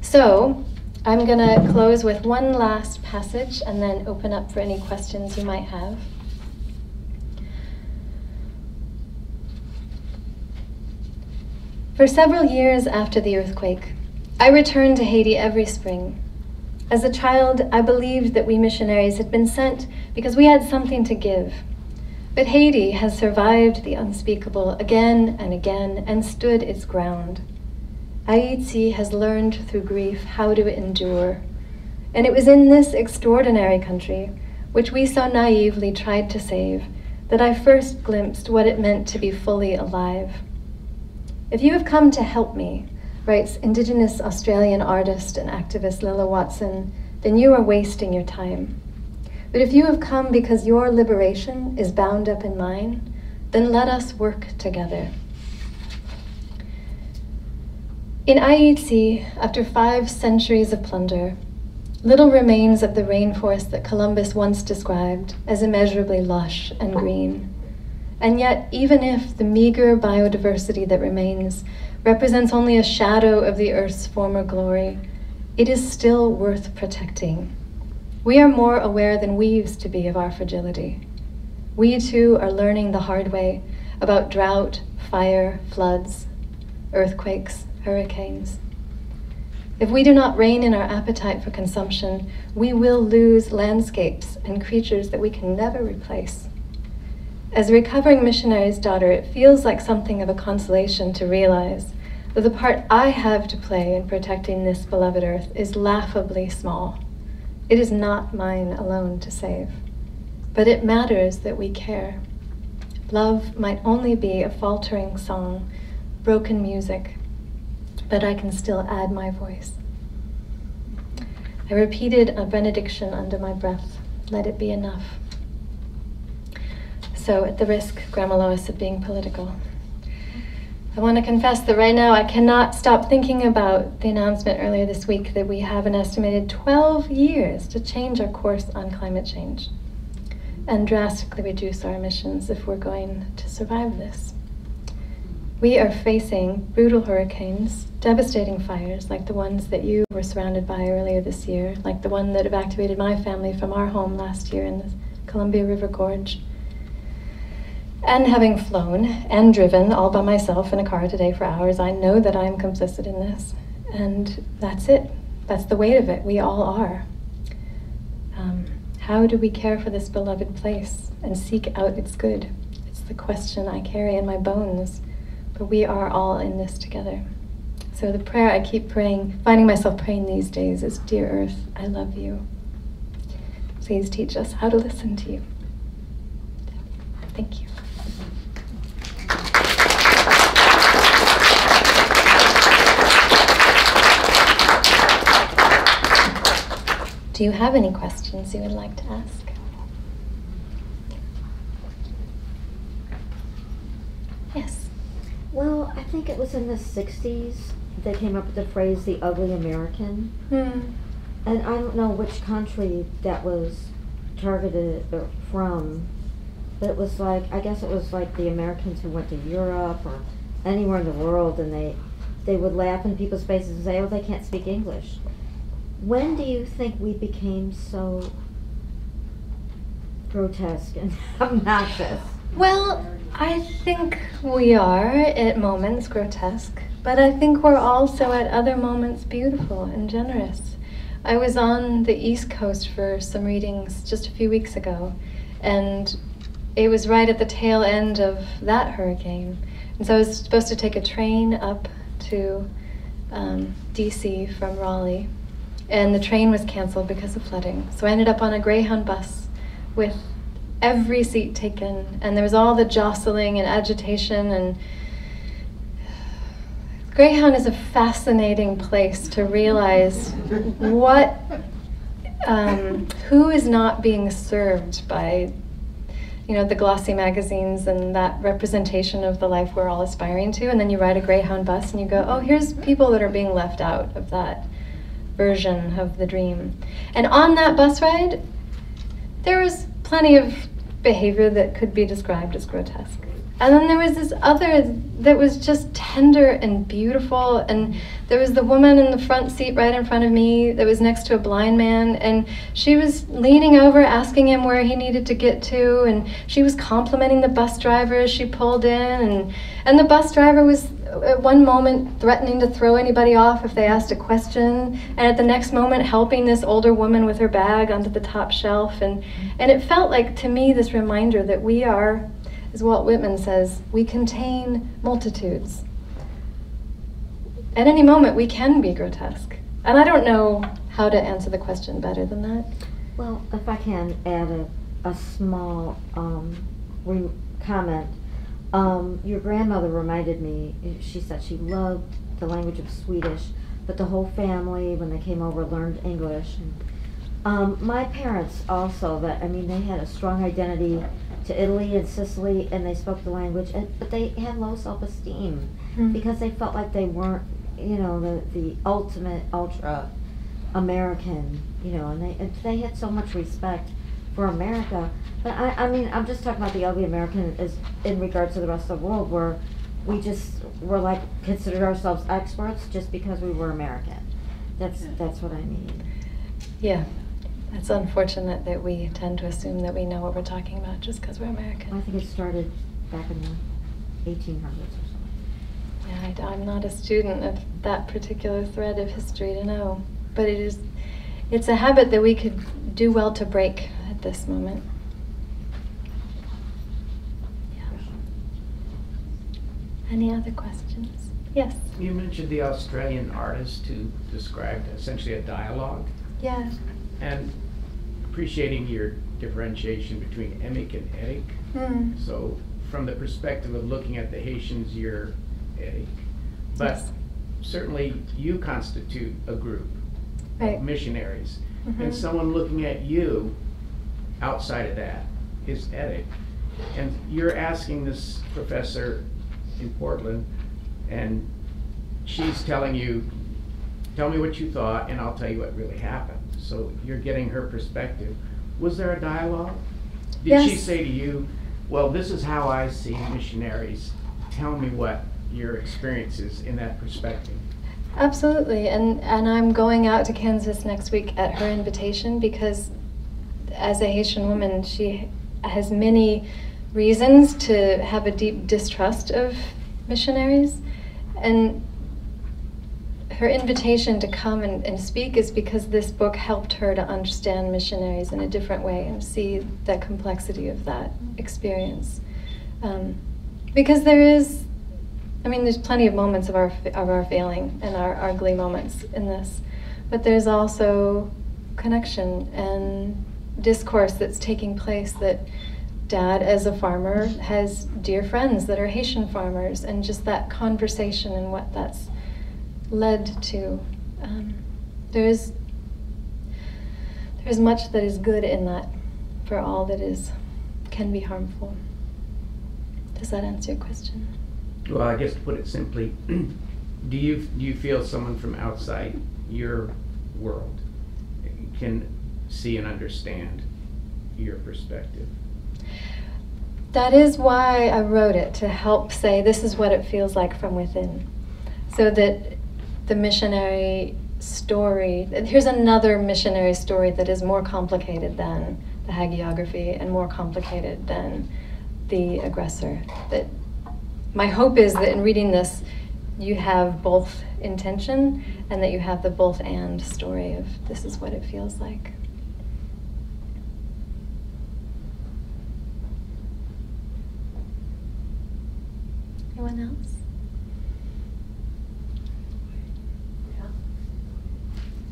So, I'm going to close with one last passage and then open up for any questions you might have. For several years after the earthquake, I returned to Haiti every spring. As a child, I believed that we missionaries had been sent because we had something to give. But Haiti has survived the unspeakable again and again and stood its ground. Haiti has learned through grief how to endure. And it was in this extraordinary country, which we so naively tried to save, that I first glimpsed what it meant to be fully alive. If you have come to help me, writes Indigenous Australian artist and activist Lilla Watson, then you are wasting your time. But if you have come because your liberation is bound up in mine, then let us work together. In Haiti, after five centuries of plunder, little remains of the rainforest that Columbus once described as immeasurably lush and green. And yet, even if the meager biodiversity that remains represents only a shadow of the Earth's former glory, it is still worth protecting. We are more aware than we used to be of our fragility. We too are learning the hard way about drought, fire, floods, earthquakes, hurricanes. If we do not rein in our appetite for consumption, we will lose landscapes and creatures that we can never replace. As a recovering missionary's daughter, it feels like something of a consolation to realize that the part I have to play in protecting this beloved earth is laughably small. It is not mine alone to save. But it matters that we care. Love might only be a faltering song, broken music, but I can still add my voice. I repeated a benediction under my breath. Let it be enough. So, at the risk, Grandma Lois, of being political, I want to confess that right now I cannot stop thinking about the announcement earlier this week that we have an estimated 12 years to change our course on climate change and drastically reduce our emissions if we're going to survive this. We are facing brutal hurricanes, devastating fires like the ones that you were surrounded by earlier this year, like the one that evacuated my family from our home last year in the Columbia River Gorge. And having flown and driven all by myself in a car today for hours, I know that I'm complicit in this. And that's it. That's the weight of it. We all are. Um, how do we care for this beloved place and seek out its good? It's the question I carry in my bones. But we are all in this together. So the prayer I keep praying, finding myself praying these days is Dear Earth, I love you. Please teach us how to listen to you. Thank you. Do you have any questions you would like to ask? Yes. Well, I think it was in the 60s they came up with the phrase the ugly American. Hmm. And I don't know which country that was targeted uh, from, but it was like, I guess it was like the Americans who went to Europe or anywhere in the world and they, they would laugh in people's faces and say, oh, they can't speak English. When do you think we became so grotesque and obnoxious? Well, I think we are at moments grotesque, but I think we're also at other moments beautiful and generous. I was on the East Coast for some readings just a few weeks ago, and it was right at the tail end of that hurricane. And so I was supposed to take a train up to um, DC from Raleigh and the train was canceled because of flooding. So I ended up on a Greyhound bus with every seat taken, and there was all the jostling and agitation and Greyhound is a fascinating place to realize what um, who is not being served by you know the glossy magazines and that representation of the life we're all aspiring to and then you ride a greyhound bus and you go oh here's people that are being left out of that version of the dream. And on that bus ride, there was plenty of behavior that could be described as grotesque. And then there was this other that was just tender and beautiful. And there was the woman in the front seat right in front of me that was next to a blind man. And she was leaning over, asking him where he needed to get to. And she was complimenting the bus driver as she pulled in. And, and the bus driver was at one moment threatening to throw anybody off if they asked a question, and at the next moment helping this older woman with her bag onto the top shelf. And, and it felt like to me this reminder that we are, as Walt Whitman says, we contain multitudes. At any moment, we can be grotesque. And I don't know how to answer the question better than that. Well, if I can add a, a small um, comment um, your grandmother reminded me, she said she loved the language of Swedish, but the whole family, when they came over, learned English. And, um, my parents also, that I mean, they had a strong identity to Italy and Sicily, and they spoke the language, and, but they had low self-esteem mm. because they felt like they weren't, you know, the, the ultimate ultra American, you know, and they, and they had so much respect for America. But I, I mean, I'm just talking about the ugly American is in regards to the rest of the world, where we just were like considered ourselves experts just because we were American. That's that's what I mean. Yeah, it's unfortunate that we tend to assume that we know what we're talking about just because we're American. I think it started back in the 1800s or something. Yeah, I, I'm not a student of that particular thread of history to know, but it is. It's a habit that we could do well to break at this moment. Yeah. Any other questions? Yes. You mentioned the Australian artist who described essentially a dialogue. Yeah. And appreciating your differentiation between emic and etic. Mm. So, from the perspective of looking at the Haitians, you're etic. But yes. certainly you constitute a group right. of missionaries. Mm-hmm. And someone looking at you outside of that is etic. And you're asking this professor in Portland And she's telling you, tell me what you thought, and I'll tell you what really happened. So you're getting her perspective. Was there a dialogue? Did she say to you, well, this is how I see missionaries. Tell me what your experience is in that perspective. Absolutely, and and I'm going out to Kansas next week at her invitation because, as a Haitian woman, she has many reasons to have a deep distrust of missionaries, and her invitation to come and, and speak is because this book helped her to understand missionaries in a different way and see the complexity of that experience. Um, because there is I mean, there's plenty of moments of our of our failing and our ugly moments in this, but there's also connection and discourse that's taking place. That Dad, as a farmer, has dear friends that are Haitian farmers, and just that conversation and what that's led to. Um, there is there is much that is good in that, for all that is can be harmful. Does that answer your question? Well, I guess to put it simply, do you do you feel someone from outside your world can see and understand your perspective? That is why I wrote it to help say this is what it feels like from within. So that the missionary story, here's another missionary story that is more complicated than the hagiography and more complicated than the aggressor. That my hope is that in reading this, you have both intention and that you have the both and story of this is what it feels like. Anyone else?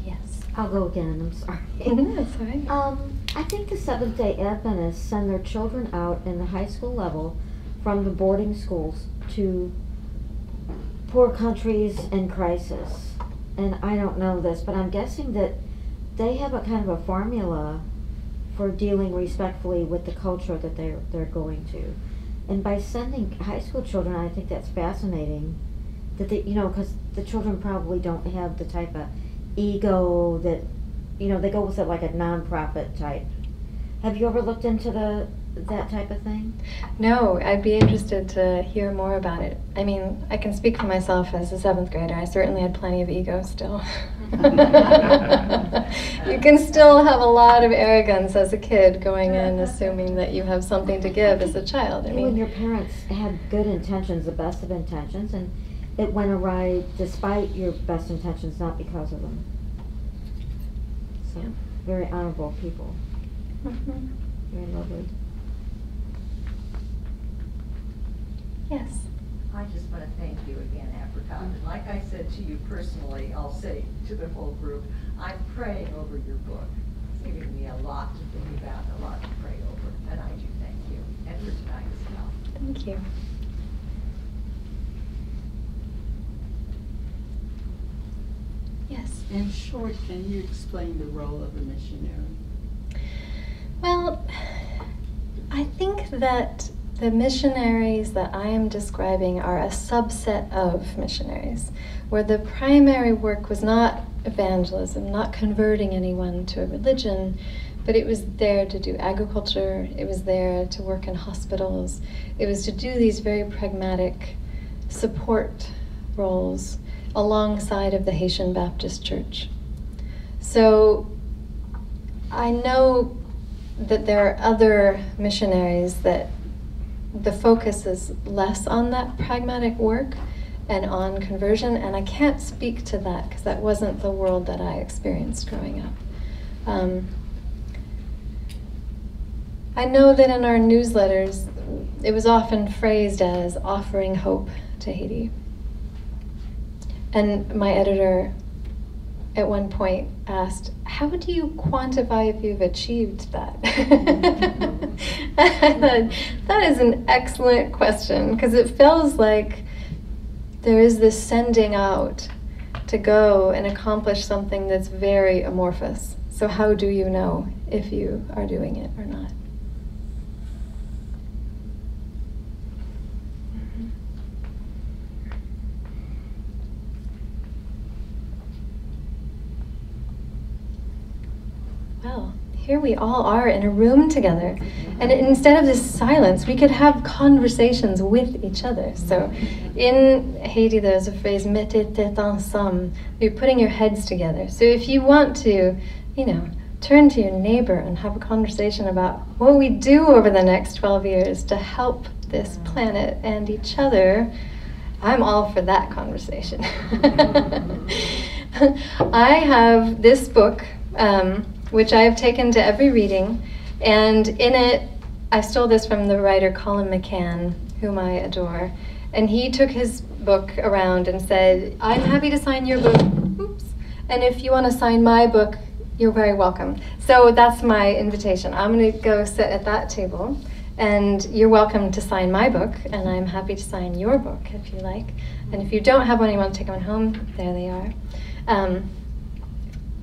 Yes. I'll go again, I'm sorry. That's all right. Um, I think the Seventh day Adventists send their children out in the high school level from the boarding schools to poor countries in crisis. And I don't know this, but I'm guessing that they have a kind of a formula for dealing respectfully with the culture that they're, they're going to. And by sending high school children, I think that's fascinating. That they, you know, because the children probably don't have the type of ego that, you know, they go with it like a nonprofit type. Have you ever looked into the that type of thing? No, I'd be interested to hear more about it. I mean, I can speak for myself as a seventh grader. I certainly had plenty of ego still. you can still have a lot of arrogance as a kid going in assuming that you have something to give as a child. I You and mean, your parents had good intentions, the best of intentions, and it went awry despite your best intentions, not because of them. So, Yeah. very honorable people, Mhm. very lovely. Yes. I just want to thank you again, Apricot. And like I said to you personally, I'll say to the whole group, I'm praying over your book. It's giving me a lot to think about, a lot to pray over, and I do thank you, and for tonight as well. Thank you. Yes. In short, can you explain the role of a missionary? Well, I think that the missionaries that I am describing are a subset of missionaries, where the primary work was not evangelism, not converting anyone to a religion, but it was there to do agriculture, it was there to work in hospitals, it was to do these very pragmatic support roles alongside of the Haitian Baptist Church. So I know that there are other missionaries that the focus is less on that pragmatic work and on conversion, and I can't speak to that because that wasn't the world that I experienced growing up. Um, I know that in our newsletters, it was often phrased as offering hope to Haiti. And my editor at one point asked, How do you quantify if you've achieved that? Thought, that is an excellent question because it feels like there is this sending out to go and accomplish something that's very amorphous. So, how do you know if you are doing it or not? Here we all are in a room together. And instead of this silence, we could have conversations with each other. So in Haiti, there's a phrase, mettez tête ensemble. You're putting your heads together. So if you want to, you know, turn to your neighbor and have a conversation about what we do over the next 12 years to help this planet and each other, I'm all for that conversation. I have this book, um, which I have taken to every reading, and in it, I stole this from the writer Colum McCann, whom I adore. And he took his book around and said, I'm happy to sign your book. Oops. And if you want to sign my book, you're very welcome. So that's my invitation. I'm going to go sit at that table. And you're welcome to sign my book, and I'm happy to sign your book if you like. And if you don't have one, you want to take one home, there they are. Um,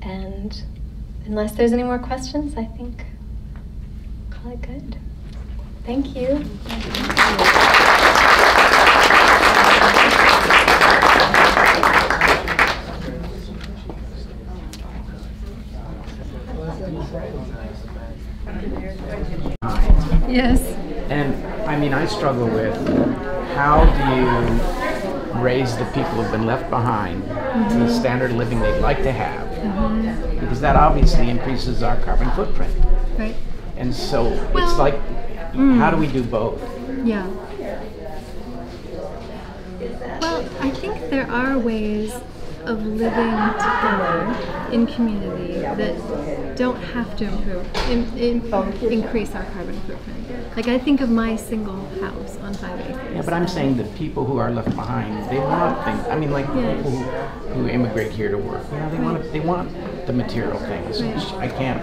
and unless there's any more questions, I think call it good. Thank you. Yes. And I mean, I struggle with how do you raise the people who've been left behind to the mm-hmm. standard of living they'd like to have? Because that obviously increases our carbon footprint. Right. And so Well, it's like, mm. how do we do both? Yeah. Well, I think there are ways of living together in community that don't have to improve, in, in, increase our carbon footprint. Like I think of my single house on five acres. Yeah, but I'm saying the people who are left behind, they want things. I mean, like Yes. people who, who immigrate here to work. You know, they want they want the material things, Right. which I can't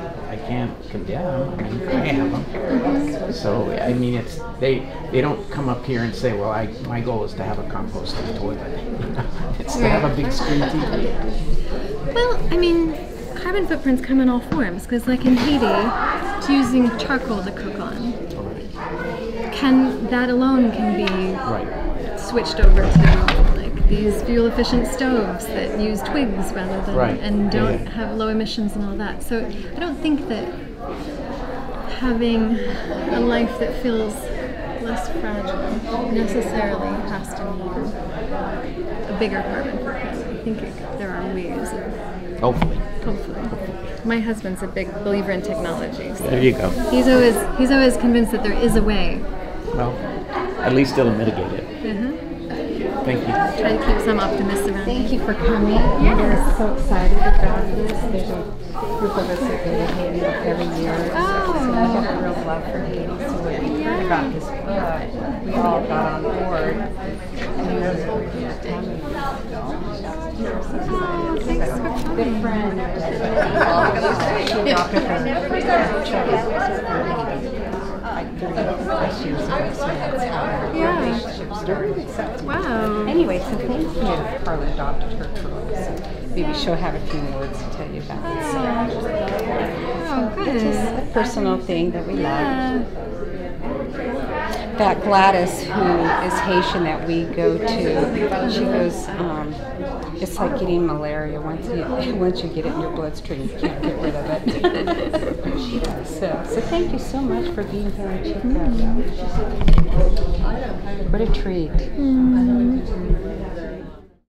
can't condemn. I mean, I have them. So I mean, it's they they don't come up here and say, well, I my goal is to have a composting toilet. it's to have a big screen TV. Well, I mean, carbon footprints come in all forms because, like in Haiti, it's using charcoal to cook on. Can that alone can be Right. switched over to these fuel efficient stoves that use twigs rather than Right. and don't yeah. have low emissions and all that. So I don't think that having a life that feels less fragile necessarily has to mean a bigger carbon footprint. I think it, there are ways of Hopefully. hopefully. My husband's a big believer in technology. So There you go. he's always he's always convinced that there is a way. Well, at least it'll mitigate it. Uh-huh. Thank you. Try to keep some optimists around. Thank you for coming. We're so excited about this. There's a group of us that go to Haiti every year. Oh. So we have a real love for Haiti. So when we heard about this book, we all got on board. And we really appreciate having you. Oh, thanks for coming. Good friend. She adopted her children like 30 plus years ago. So that's how our Yeah. relationship started. So Wow. Anyway, so thank you. Carla adopted her girls. Maybe she'll have a few words to tell you about it. Oh, good. It's just a personal thing that we love. That Gladys, who is Haitian, that we go to, she goes, um, it's like getting malaria. Once you once you get it in your bloodstream, you can't get rid of it. so, so thank you so much for being here in Chico. What a treat. Mm.